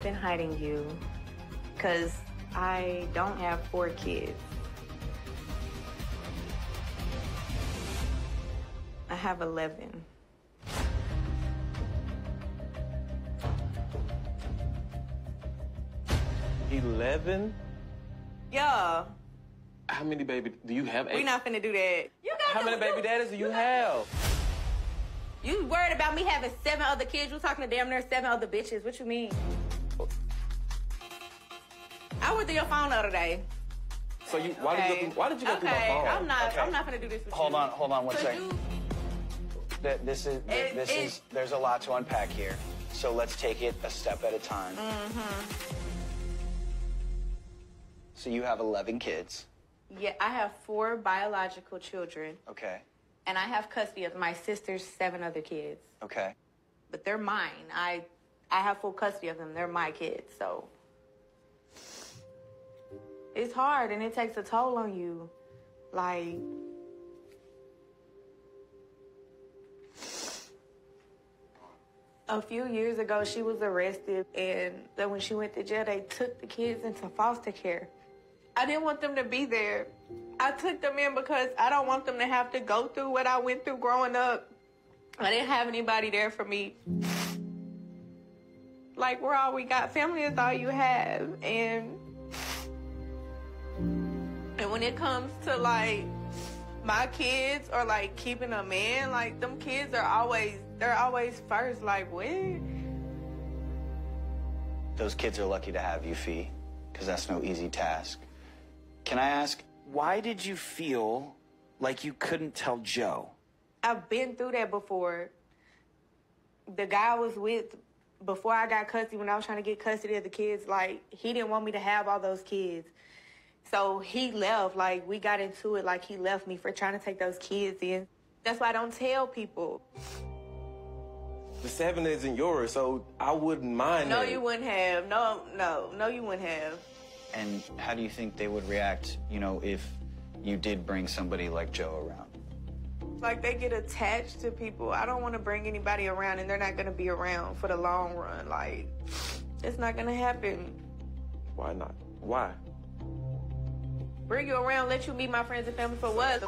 been hiding you because I don't have four kids. I have 11. Eleven? Yeah, How many baby do you have? we Eight? not finna do that. You got How many baby daddies do you have? You worried about me having seven other kids? You talking to damn near seven other bitches? What you mean? I went through your phone the other day. So you why did you go through, why did you go okay, through my phone? I'm not. Okay. I'm not gonna do this with Hold you. on, hold on one second. you- Th- This is It- this it- is there's a lot to unpack here. So let's take it a step at a time. Mm-hmm. So you have 11 kids. Yeah, I have four biological children, Okay. and I have custody of my sister's seven other kids. Okay. But they're mine. I, I have full custody of them. They're my kids. So it's hard, and it takes a toll on you. Like. A few years ago, she was arrested, and then when she went to jail, they took the kids into foster care. I didn't want them to be there. I took them in because I don't want them to have to go through what I went through growing up. I didn't have anybody there for me. Like we're all we got. Family is all you have, and and when it comes to like my kids or like keeping a man, like them kids are always they're always first. Like what? Those kids are lucky to have you, Fee, because that's no easy task. Can I ask, why did you feel like you couldn't tell Joe? I've been through that before. The guy I was with before I got custody, when I was trying to get custody of the kids, like he didn't want me to have all those kids. So he left. Like we got into it. Like he left me for trying to take those kids in. That's why I don't tell people. The seven isn't yours, so I wouldn't mind. No, that. you wouldn't have. No, no, no, you wouldn't have. And how do you think they would react, you know, if you did bring somebody like Joe around? Like they get attached to people. I don't want to bring anybody around, and they're not gonna be around for the long run. Like it's not gonna happen. Why not? Why? Bring you around, let you meet my friends and family for what?